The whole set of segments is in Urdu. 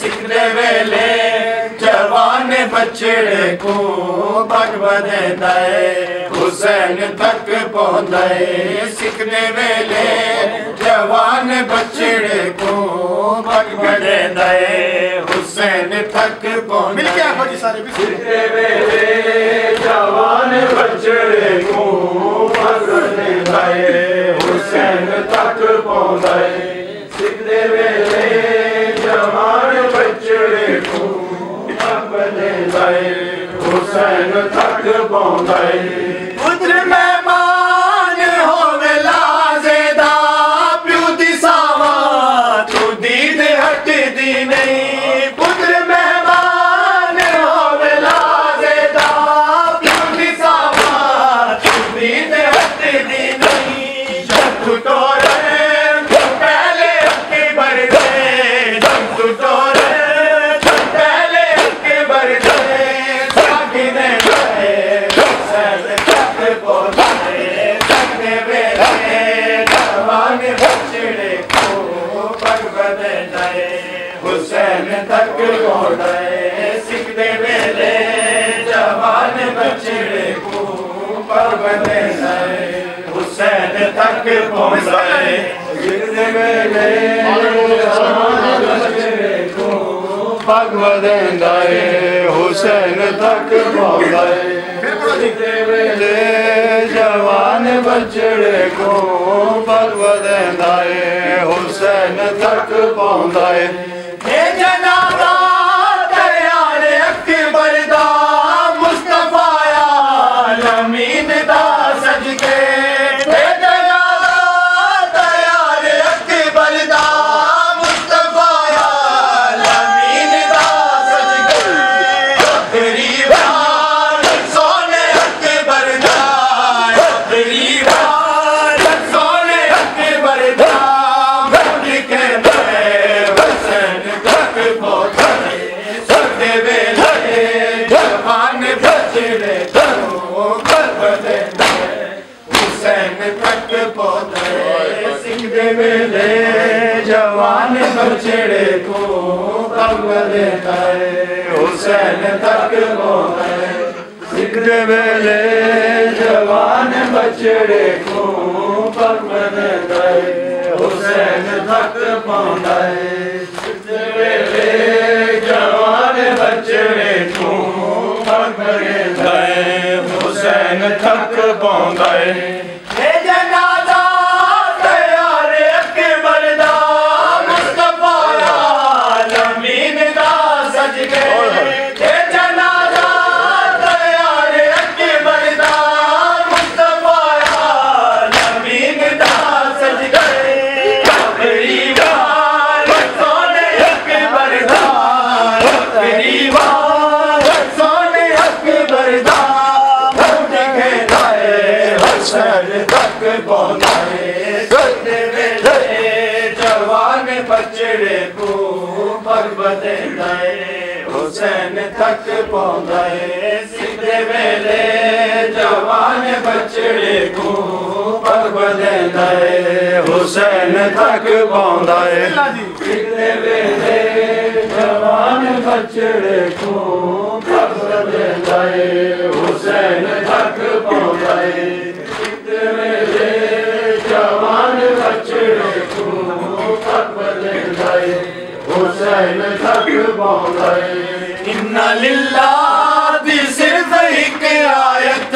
سکھنے ویلے جوان بچڑے کو بدے دائے حسین تک پہنچائے۔ سکھنے ویلے جوان بچڑے کو بدے دائے حسین تک بھی۔ سکھنے ویلے جوان بچڑے کو بدے دائے حسین تک پہنچائے۔ تک حسین تک پہنچے سکنے ویلے، جوان بچڑے کو پگ بدے جائے حسین تک پہنچے سکنے ویلے، جوان بچڑے کو پگ بدے حسین تک پہنچے پھر ویلے، جوان بچڑے کو پگ بدائے حسین تک پہنچائے۔ Ella no. جوان بچڑے کرو قلب دے حسین تک پہنچے سکھتے ویلے جوان بچڑے کو قلب دے حسین تک پہنچے تک پہنچائے جوان بچڑے کو پگ بدے لائے حسین تک پہنچے سکتے ویلے جوان بچڑے کو پگ بدے لائے حسین تک پہنچے اللہ جی حسین تک پہنچے انا للہ دی صرف ایک آیت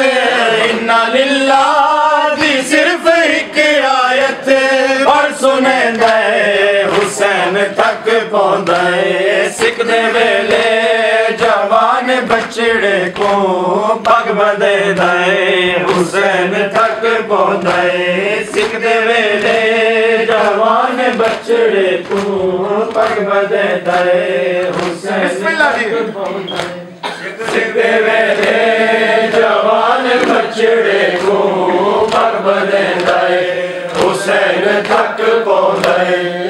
انا للہ دی صرف ایک آیت پر سنے دے، حسین تک پہنچے۔ سکھنے ویلے، جوان بچڑے کو پگ بدے دے۔ حسین تک پہنچے۔ سکھنے ویلے بچڑے توں پگ بدے درے حسین بسم اللہ جی۔ سکھے ویلے جوان بچڑے توں پگ بدے درے حسین تک پہنچے